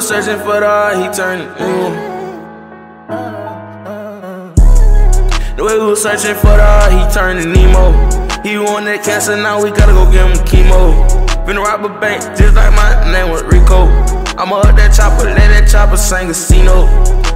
was searching for the. Mm. The way we was searching for the to Nemo. He want that cancer, now we gotta go get him chemo. Finna rob a bank, just like my name was Rico. I'ma up that chopper, let that chopper sing casino.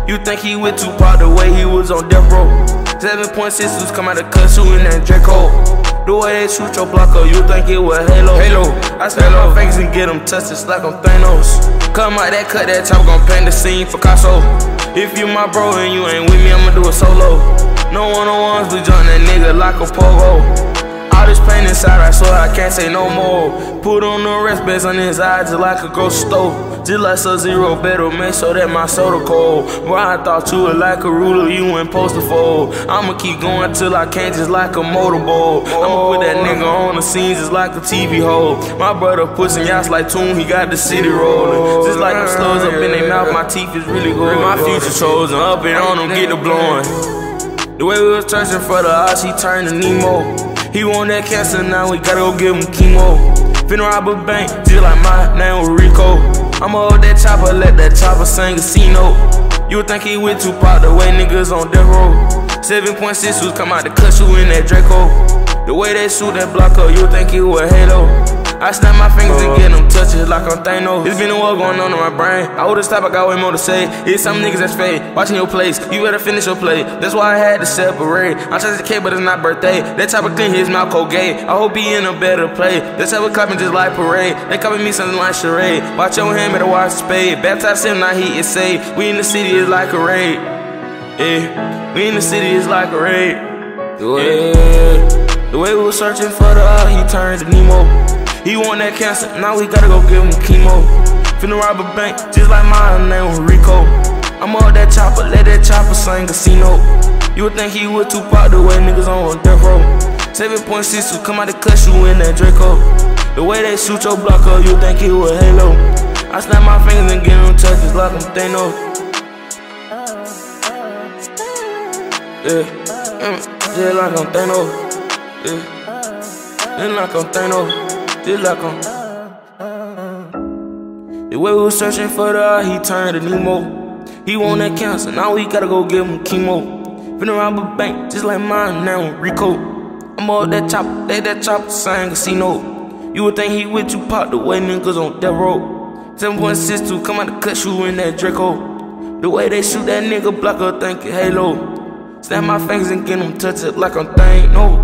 You think he with Tupac the way he was on death row? 7.6 was come out of cuss, who in that Draco? The way they shoot your blocker, you think it was Halo. Halo. I spell on fingers and get them touched just like I'm Thanos. Come out that cut, that chop, gon' paint the scene for Casso. If you my bro and you ain't with me, I'ma do it solo. No one on ones, we join that nigga like a pogo. All this pain inside, I swear I can't say no more. Put on the rest beds on his eyes just like a ghost store. Just like Sub Zero, better make sure that my soda cold. Boy, I thought you were like a ruler, you ain't supposed to fold. I'ma keep going till I can't, just like a motorboat. I'ma put that nigga on the scenes just like a TV hole. My brother pushing yachts like Toon, he got the city rolling. Just like them slugs up in their mouth, my teeth is really good. My future chosen, up and on them, get the blowing. The way we was searching for the odds, he turned to Nemo. He want that cancer, now we gotta go give him chemo. Finna rob a bank, just like my name was Rico. I'ma hold that chopper, let that chopper sing casino. You would think he too Tupac the way niggas on death row. 7.6 was come out to cut you in that Draco. The way they shoot that blocker, you would think he was Halo. I snap my fingers and get them touches like I'm Thanos. It's been a war going on in my brain. I would've stopped, I got way more to say. It's some niggas that's fake, watching your place. You better finish your play. That's why I had to separate. I'm just a kid, but it's not birthday. That type of clean his mouth Colgate. I hope he in a better play. That's how we clapping just like parade. They copy me something like charade. Watch your hand, better watch the spade. Baptize him, now he is saved. We in the city, it's like a raid. Yeah, we in the city, it's like a raid. Yeah. The way we were searching for the he turned to Nemo. He want that cancer, now we gotta go give him chemo. Finna rob a bank, just like my name was Rico. I'm up that chopper, let that chopper sing casino. You would think he would Tupac the way niggas on death row. 7.6 to come out to cut you in that Draco. The way they shoot your blocker, you think he was Halo. I snap my fingers and get them touches like I'm Thanos. Yeah, mm, just like I'm Thanos. Yeah, just like I'm Thanos. Like. The way we was searching for the art, he turned to Nemo. He want that cancer, now we gotta go give him chemo. Been around the bank, just like mine now, Rico. I'm all that chop, they that chop, sign casino. You would think he with you pop the way niggas on that road. 7.62, come out to cut you in that Draco. The way they shoot that nigga blocker, think it Halo. Snap my fingers and get them touch it like I'm thing, no.